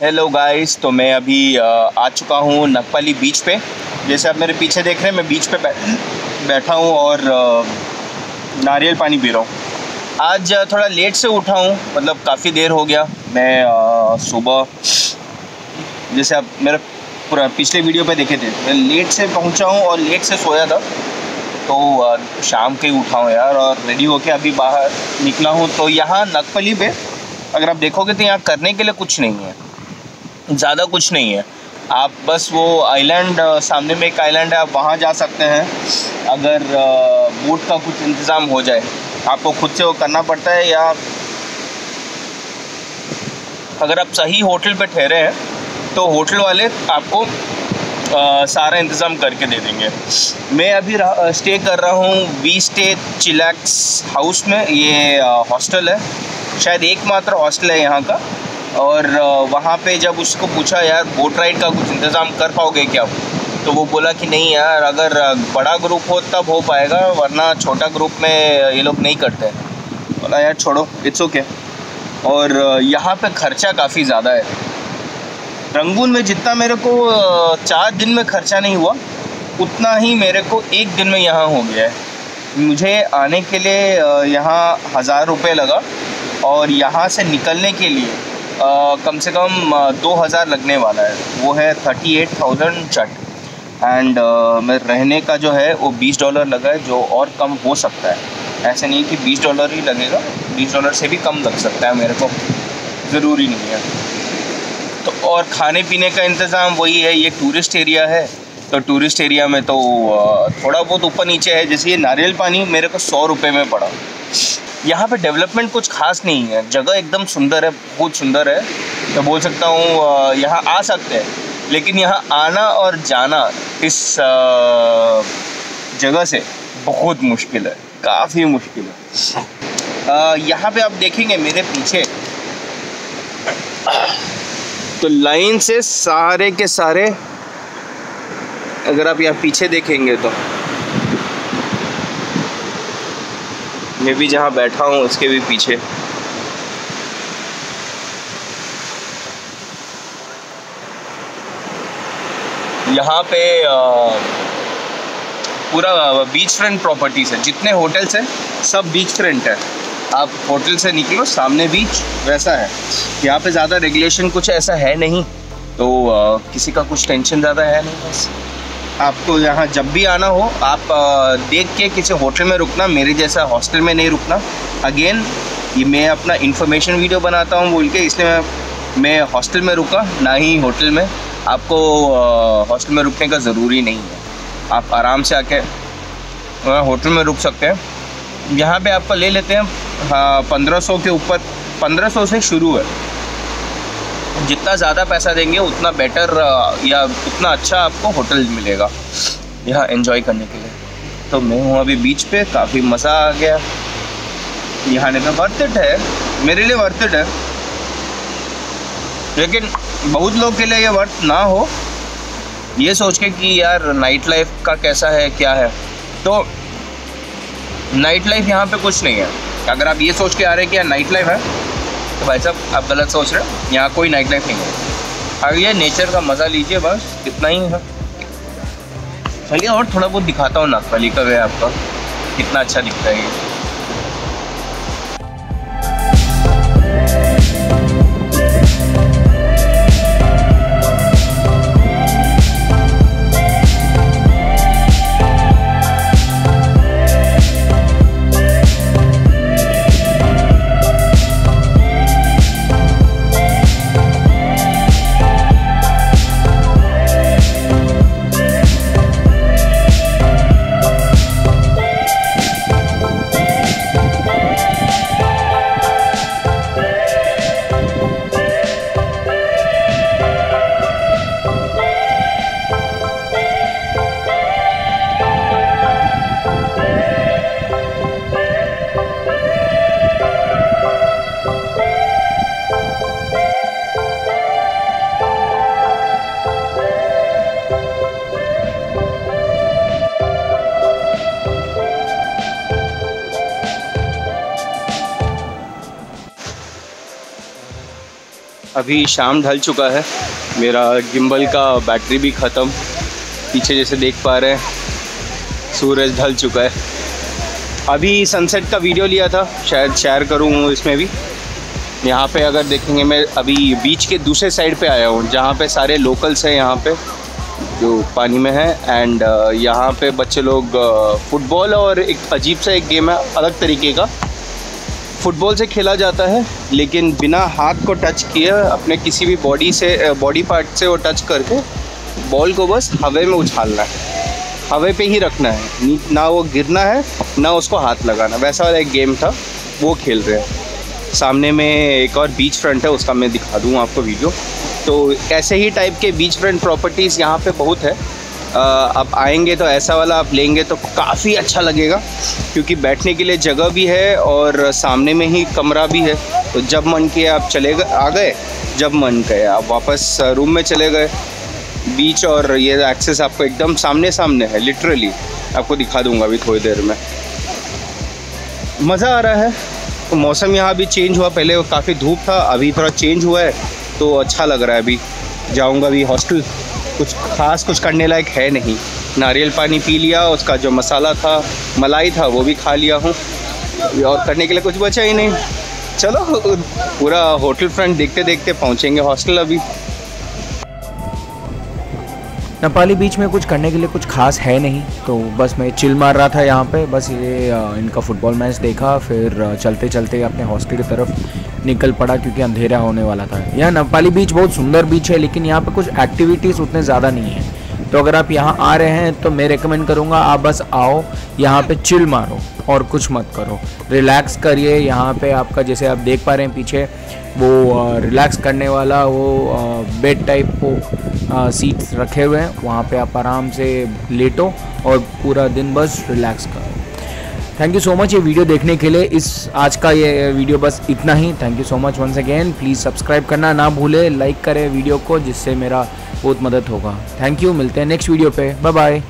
Hello guys तो मैं अभी आ चुका हूँ नकपली बीच पे। जैसे आप मेरे पीछे देख रहे हैं, मैं बीच पे बैठा हूँ और नारियल पानी पी रहा हूँ। आज थोड़ा लेट से उठा हूँ मतलब काफ़ी देर हो गया। मैं सुबह, जैसे आप मेरे पूरा पिछले वीडियो पे देखे थे, मैं लेट से पहुँचा हूँ और लेट से सोया था। तो शाम के ही उठा हूँ यार और रेडी होके अभी बाहर निकला हूँ। तो यहाँ नकपली पे, अगर आप देखोगे तो यहाँ करने के लिए कुछ नहीं है। ज़्यादा कुछ नहीं है। आप बस वो आइलैंड सामने में एक आइलैंड है आप वहाँ जा सकते हैं। अगर बोट का कुछ इंतज़ाम हो जाए आपको खुद से वो करना पड़ता है या अगर आप सही होटल पे ठहरे हैं तो होटल वाले आपको आ, सारा इंतज़ाम करके दे देंगे। मैं अभी स्टे कर रहा हूँ वी स्टे चिलैक्स हाउस में। ये हॉस्टल है। शायद एकमात्र हॉस्टल है यहाँ का। और वहाँ पे जब उसको पूछा, यार बोट राइड का कुछ इंतज़ाम कर पाओगे क्या? तो वो बोला कि, नहीं यार, अगर बड़ा ग्रुप हो, तब हो पाएगा, वरना छोटा ग्रुप में ये लोग नहीं करते बोला, यार, छोड़ो इट्स ओके और यहाँ पे ख़र्चा काफ़ी ज़्यादा है। रंगून में जितना मेरे को चार दिन में ख़र्चा नहीं हुआ, उतना ही मेरे को एक दिन में यहाँ हो गया है। मुझे आने के लिए यहाँ हज़ार रुपये लगा और यहाँ से निकलने के लिए कम से कम दो हज़ार लगने वाला है। वो है थर्टी एट थाउज़ेंड चट। एंड मैं रहने का जो है, वो बीस डॉलर लगा है, जो और कम हो सकता है। ऐसे नहीं कि बीस डॉलर ही लगेगा, बीस डॉलर से भी कम लग सकता है मेरे को। ज़रूरी नहीं है। तो और खाने पीने का इंतज़ाम वही है, ये टूरिस्ट एरिया है। तो टूरिस्ट एरिया में तो थोड़ा बहुत ऊपर नीचे है। जैसे ये नारियल पानी मेरे को सौ रुपये में पड़ा। यहाँ पे डेवलपमेंट कुछ खास नहीं है। जगह एकदम सुंदर है, बहुत सुंदर है। मैं बोल सकता हूँ यहाँ आ सकते हैं। लेकिन यहाँ आना और जाना इस जगह से बहुत मुश्किल है, काफ़ी मुश्किल है। यहाँ पे आप देखेंगे मेरे पीछे। तो लाइन से सारे के सारे, अगर आप यहाँ पीछे देखेंगे तो। मैं भी जहाँ बैठा हूँ उसके भी पीछे। यहाँ पे पूरा बीच फ्रंट प्रॉपर्टीज़ है। जितने होटल्स हैं सब बीच फ्रंट है। आप होटल से निकलो सामने बीच वैसा है। यहाँ पे ज़्यादा रेगुलेशन कुछ ऐसा है नहीं। तो आ, किसी का कुछ टेंशन ज़्यादा है नहीं बस। आपको यहाँ जब भी आना हो, आप देख के किसी होटल में रुकना, मेरे जैसा हॉस्टल में नहीं रुकना। अगेन, ये मैं अपना इन्फॉर्मेशन वीडियो बनाता हूँ बोल के, इसलिए मैं मैं हॉस्टल में रुका, ना ही होटल में। आपको हॉस्टल में रुकने का ज़रूरी नहीं है। आप आराम से आके होटल में रुक सकते हैं। यहाँ पे आपका ले लेते हैं हाँ पंद्रह सौ के ऊपर, पंद्रह सौ से शुरू है। जितना ज़्यादा पैसा देंगे, उतना बेटर या उतना अच्छा आपको होटल मिलेगा। यहाँ एंजॉय करने के लिए। तो मैं हूँ अभी बीच पे, काफ़ी मज़ा आ गया। यहाँ ने वर्थ इट है। मेरे लिए वर्थ इट है। लेकिन बहुत लोग के लिए ये वर्थ ना हो। ये सोच के कि यार नाइट लाइफ का कैसा है, क्या है? तो नाइट लाइफ यहाँ पे कुछ नहीं है। अगर आप ये सोच के आ रहे हैं कि यार नाइट लाइफ है तो भाई साहब, आप गलत सोच रहे हैं। यहाँ कोई नाइट लाइफ नहीं है। आइए नेचर का मज़ा लीजिए बस, इतना ही है। चलिए और थोड़ा बहुत दिखाता हूँ नागपाली का वे आपका, कितना अच्छा दिखता है ये। अभी शाम ढल चुका है। मेरा गिम्बल का बैटरी भी ख़त्म। पीछे जैसे देख पा रहे हैं, सूरज ढल चुका है। अभी सनसेट का वीडियो लिया था, शायद शेयर करूँ इसमें भी। यहाँ पे अगर देखेंगे मैं, अभी बीच के दूसरे साइड पे आया हूँ, जहाँ पे सारे लोकल्स हैं यहाँ पे, जो पानी में है। एंड यहाँ पे बच्चे लोग फुटबॉल और एक अजीब सा एक गेम है, अलग तरीके का। फुटबॉल से खेला जाता है, लेकिन बिना हाथ को टच किए, अपने किसी भी बॉडी से बॉडी पार्ट से वो टच करके बॉल को बस हवे में उछालना है। हवे पे ही रखना है। ना वो गिरना है, ना उसको हाथ लगाना वैसा वाला एक गेम था, वो खेल रहे हैं। सामने में एक और बीच फ्रंट है, उसका मैं दिखा दूँ आपको वीडियो तो ऐसे ही टाइप के बीच फ्रंट प्रॉपर्टीज़ यहाँ पे बहुत है। आप आएँगे तो ऐसा वाला आप लेंगे तो काफ़ी अच्छा लगेगा, क्योंकि बैठने के लिए जगह भी है और सामने में ही कमरा भी है। तो जब मन किया आप चले गए आ गए, जब मन गए आप वापस रूम में चले गए, बीच और ये एक्सेस आपको एकदम सामने सामने है लिटरली आपको दिखा दूँगा अभी थोड़ी देर में। मज़ा आ रहा है। तो मौसम यहाँ भी चेंज हुआ, पहले काफ़ी धूप था, अभी थोड़ा चेंज हुआ है तो अच्छा लग रहा है अभी। जाऊँगा अभी हॉस्टल कुछ ख़ास कुछ करने लायक है नहीं। नारियल पानी पी लिया, उसका जो मसाला था, मलाई था, वो भी खा लिया हूँ। और करने के लिए कुछ बचा ही नहीं। चलो, पूरा होटल फ्रंट देखते देखते पहुँचेंगे हॉस्टल अभी। नेपाली बीच में कुछ करने के लिए कुछ खास है नहीं तो बस मैं चिल मार रहा था यहाँ पे, बस ये इनका फुटबॉल मैच देखा, फिर चलते चलते अपने हॉस्टल की तरफ़ निकल पड़ा क्योंकि अंधेरा होने वाला था। यहाँ नपाली बीच बहुत सुंदर बीच है, लेकिन यहाँ पर कुछ एक्टिविटीज़ उतने ज़्यादा नहीं है। तो अगर आप यहाँ आ रहे हैं तो मैं रिकमेंड करूँगा, आप बस आओ, यहाँ पे चिल मारो और कुछ मत करो। रिलैक्स करिए, यहाँ पे आपका जैसे आप देख पा रहे हैं पीछे, वो रिलैक्स करने वाला वो बेड टाइप वो सीट्स रखे हुए हैं, वहाँ पे आप आराम से लेटो और पूरा दिन बस रिलैक्स करो। थैंक यू सो मच ये वीडियो देखने के लिए इस आज का ये वीडियो बस इतना ही। Thank you so much once again please subscribe करना ना भूले। लाइक करें वीडियो को, जिससे मेरा बहुत मदद होगा। थैंक यू मिलते हैं नेक्स्ट वीडियो पे। Bye bye